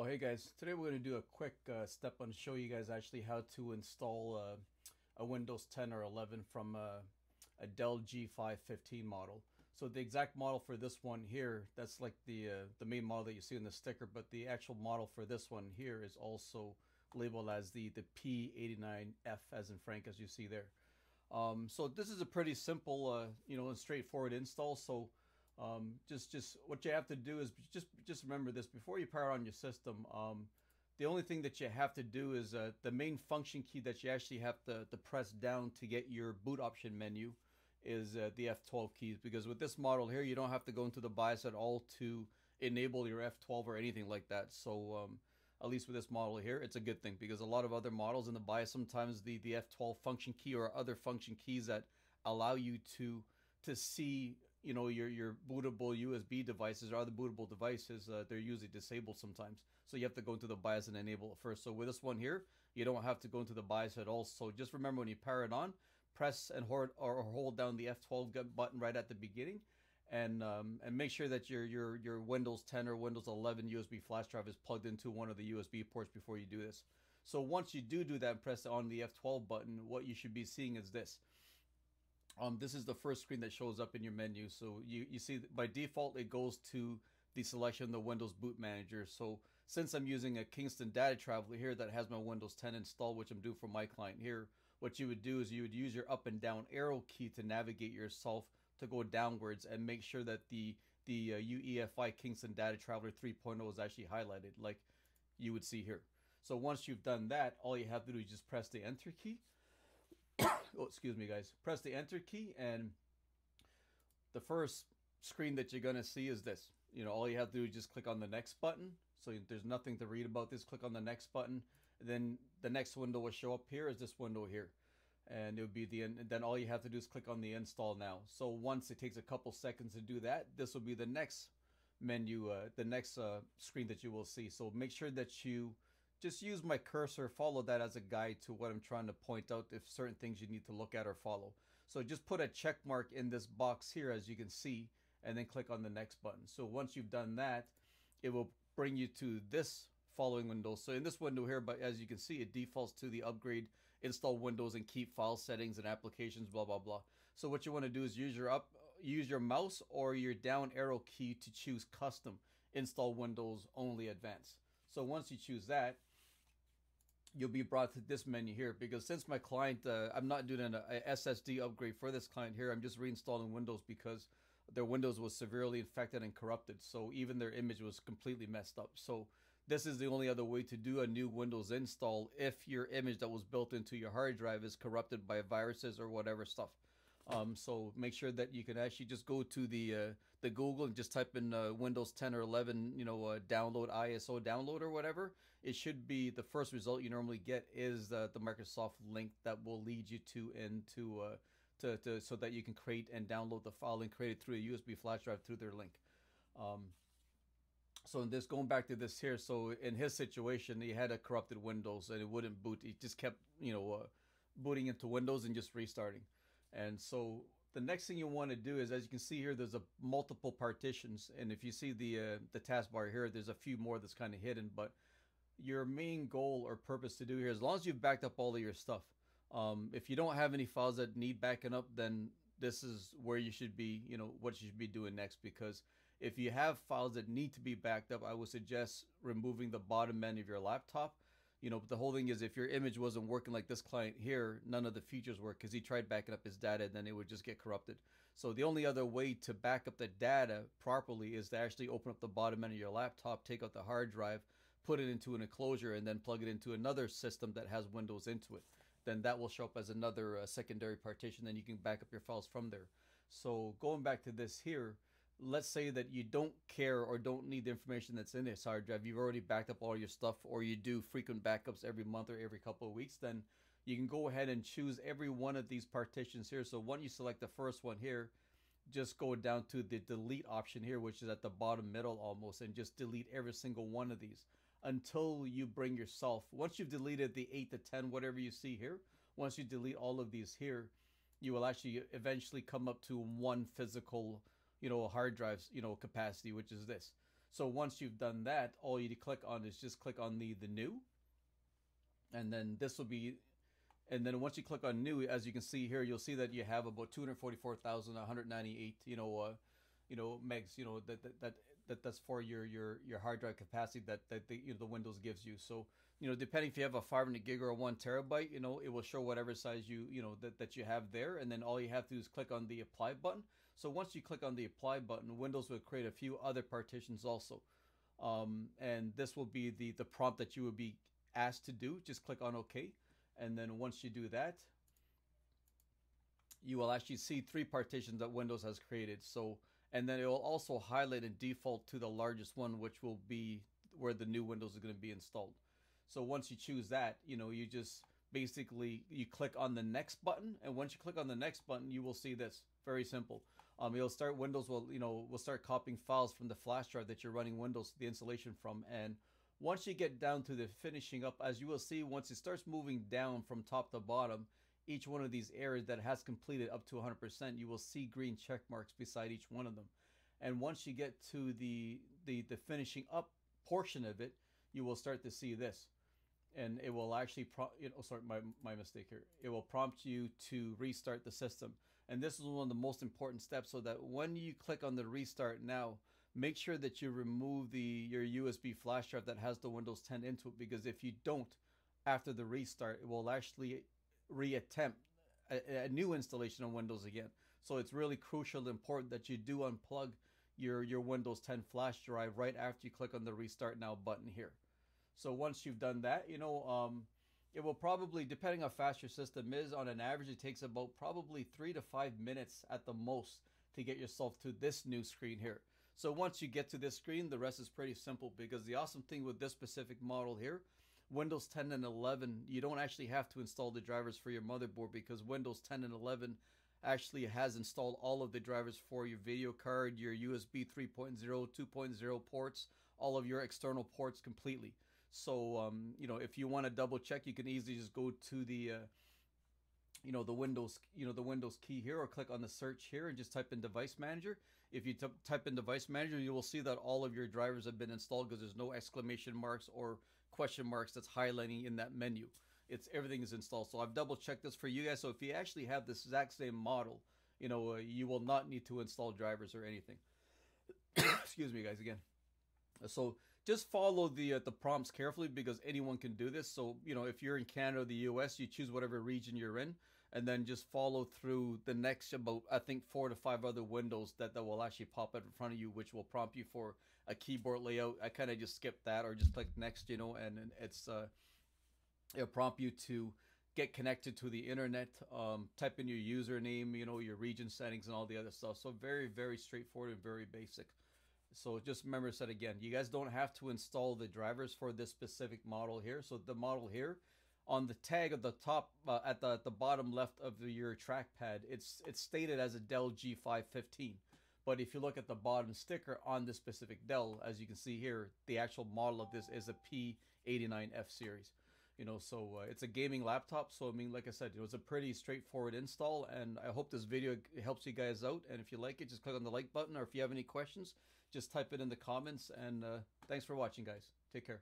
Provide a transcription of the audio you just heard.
Oh hey guys, today we're going to do a quick uh, step on show you guys actually how to install uh, a Windows 10 or 11 from uh, a Dell G5 15 model. So the exact model for this one here, that's like the uh, the main model that you see in the sticker, but the actual model for this one here is also labeled as the, the P89F as in Frank as you see there. Um, so this is a pretty simple, uh, you know, and straightforward install. So um, just just what you have to do is just just remember this before you power on your system. Um, the only thing that you have to do is uh, the main function key that you actually have to, to press down to get your boot option menu is uh, the F12 keys because with this model here you don't have to go into the BIOS at all to enable your F12 or anything like that. So um, at least with this model here, it's a good thing because a lot of other models in the BIOS sometimes the the F12 function key or other function keys that allow you to to see you know your your bootable USB devices or other bootable devices uh, they're usually disabled sometimes. So you have to go into the BIOS and enable it first. So with this one here you don't have to go into the BIOS at all. So just remember when you power it on press and hold or hold down the F12 button right at the beginning. And um, and make sure that your your your Windows 10 or Windows 11 USB flash drive is plugged into one of the USB ports before you do this. So once you do do that and press on the F12 button what you should be seeing is this um, this is the first screen that shows up in your menu. So you, you see by default, it goes to the selection the Windows Boot Manager. So since I'm using a Kingston DataTraveler here that has my Windows 10 installed, which I'm doing for my client here, what you would do is you would use your up and down arrow key to navigate yourself to go downwards and make sure that the the uh, UEFI Kingston DataTraveler 3.0 is actually highlighted like you would see here. So once you've done that, all you have to do is just press the enter key oh, excuse me, guys. Press the enter key, and the first screen that you're going to see is this. You know, all you have to do is just click on the next button. So there's nothing to read about this. Click on the next button. then the next window will show up here is this window here. And it would be the and then all you have to do is click on the install now. So once it takes a couple seconds to do that, this will be the next menu, uh, the next uh, screen that you will see. So make sure that you just use my cursor, follow that as a guide to what I'm trying to point out if certain things you need to look at or follow. So just put a check mark in this box here as you can see and then click on the next button. So once you've done that, it will bring you to this following window. So in this window here, but as you can see, it defaults to the upgrade, install Windows and keep file settings and applications, blah, blah, blah. So what you want to do is use your up, use your mouse or your down arrow key to choose custom, install Windows only advanced. So once you choose that, you'll be brought to this menu here because since my client, uh, I'm not doing an a, SSD upgrade for this client here. I'm just reinstalling Windows because their Windows was severely infected and corrupted. So even their image was completely messed up. So this is the only other way to do a new Windows install if your image that was built into your hard drive is corrupted by viruses or whatever stuff. Um, so make sure that you can actually just go to the uh, the Google and just type in uh, Windows 10 or 11, you know, uh, download ISO download or whatever. It should be the first result you normally get is the Microsoft link that will lead you to into uh, to, to so that you can create and download the file and create it through a USB flash drive through their link. Um, so in this going back to this here, so in his situation, he had a corrupted Windows and it wouldn't boot. He just kept you know uh, booting into Windows and just restarting. And so the next thing you want to do is, as you can see here, there's a multiple partitions. And if you see the uh, the taskbar here, there's a few more that's kind of hidden. But your main goal or purpose to do here, as long as you've backed up all of your stuff, um, if you don't have any files that need backing up, then this is where you should be, you know, what you should be doing next. Because if you have files that need to be backed up, I would suggest removing the bottom end of your laptop you know, but the whole thing is if your image wasn't working like this client here, none of the features work because he tried backing up his data and then it would just get corrupted. So the only other way to back up the data properly is to actually open up the bottom end of your laptop, take out the hard drive, put it into an enclosure, and then plug it into another system that has Windows into it. Then that will show up as another uh, secondary partition. Then you can back up your files from there. So going back to this here, let's say that you don't care or don't need the information that's in this hard drive, you've already backed up all your stuff, or you do frequent backups every month or every couple of weeks, then you can go ahead and choose every one of these partitions here. So once you select the first one here, just go down to the delete option here, which is at the bottom middle almost, and just delete every single one of these until you bring yourself. Once you've deleted the 8 to 10, whatever you see here, once you delete all of these here, you will actually eventually come up to one physical you know, hard drives, you know, capacity, which is this. So once you've done that, all you to click on is just click on the the new, and then this will be, and then once you click on new, as you can see here, you'll see that you have about 244,198, you know, uh, you know, megs, you know, that that that, that that's for your your your hard drive capacity that that the, you know, the Windows gives you. So you know, depending if you have a 500 gig or a one terabyte, you know, it will show whatever size you you know that that you have there, and then all you have to do is click on the apply button. So once you click on the apply button, Windows will create a few other partitions also. Um, and this will be the, the prompt that you would be asked to do. Just click on OK. And then once you do that, you will actually see three partitions that Windows has created. So, and then it will also highlight and default to the largest one, which will be where the new Windows is going to be installed. So once you choose that, you know, you just basically you click on the next button and once you click on the next button you will see this. Very simple. Um, you'll start windows will you know will start copying files from the flash drive that you're running windows the installation from. And once you get down to the finishing up as you will see once it starts moving down from top to bottom each one of these areas that has completed up to 100% you will see green check marks beside each one of them. And once you get to the the, the finishing up portion of it you will start to see this. And it will actually pro- you know oh, sorry my, my mistake here. It will prompt you to restart the system. And this is one of the most important steps so that when you click on the restart now make sure that you remove the your usb flash drive that has the windows 10 into it because if you don't after the restart it will actually reattempt a, a new installation on windows again so it's really crucial and important that you do unplug your your windows 10 flash drive right after you click on the restart now button here so once you've done that, you know, um, it will probably, depending how fast your system is, on an average, it takes about probably three to five minutes at the most to get yourself to this new screen here. So once you get to this screen, the rest is pretty simple because the awesome thing with this specific model here, Windows 10 and 11, you don't actually have to install the drivers for your motherboard because Windows 10 and 11 actually has installed all of the drivers for your video card, your USB 3.0, 2.0 ports, all of your external ports completely. So um, you know, if you want to double check, you can easily just go to the uh, you know the Windows you know the Windows key here, or click on the search here and just type in Device Manager. If you type in Device Manager, you will see that all of your drivers have been installed because there's no exclamation marks or question marks that's highlighting in that menu. It's everything is installed. So I've double checked this for you guys. So if you actually have this exact same model, you know, uh, you will not need to install drivers or anything. Excuse me, guys, again. So just follow the uh, the prompts carefully because anyone can do this. So you know if you're in Canada or the U.S., you choose whatever region you're in, and then just follow through the next about I think four to five other windows that that will actually pop up in front of you, which will prompt you for a keyboard layout. I kind of just skip that or just click next, you know, and, and it's uh, it'll prompt you to get connected to the internet, um, type in your username, you know, your region settings and all the other stuff. So very very straightforward and very basic. So just remember said again, you guys don't have to install the drivers for this specific model here. So the model here on the tag at the top uh, at the at the bottom left of your trackpad, it's it's stated as a Dell G5 15. But if you look at the bottom sticker on this specific Dell, as you can see here, the actual model of this is a P89F series. You know, so uh, it's a gaming laptop. So I mean, like I said, it was a pretty straightforward install, and I hope this video helps you guys out. And if you like it, just click on the like button, or if you have any questions, just type it in the comments. And uh, thanks for watching, guys. Take care.